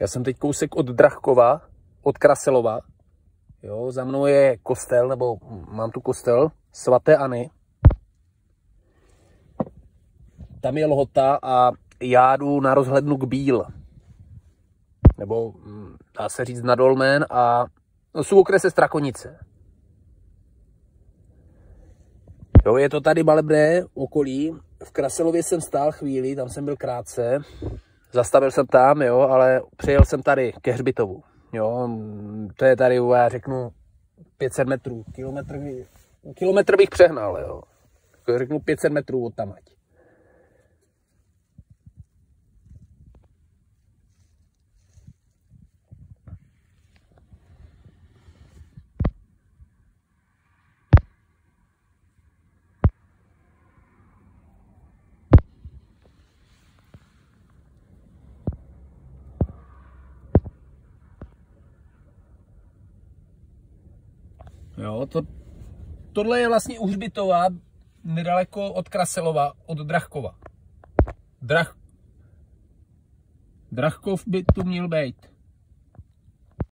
Já jsem teď kousek od Drachkova, od Kraselova. Jo, za mnou je kostel, nebo mám tu kostel svatéAny. Tam je lhota a já jdu na rozhlednu k Bíl. Nebo hm, dá se říct na Dolmen a no, jsou okrese Strakonice. Jo, je to tady malebné okolí. V Kraselově jsem stál chvíli, tam jsem byl krátce. Zastavil jsem tam, jo, ale přijel jsem tady ke Hřbitovu. Jo, to je tady, já řeknu, 500 metrů. Kilometr, kilometr bych přehnal, jo. Řeknu 500 metrů od tamať. Jo, to, tohle je vlastně u Hřbitova, nedaleko od Kraselova, od Drachkova. Drach, Drachkov by tu měl být.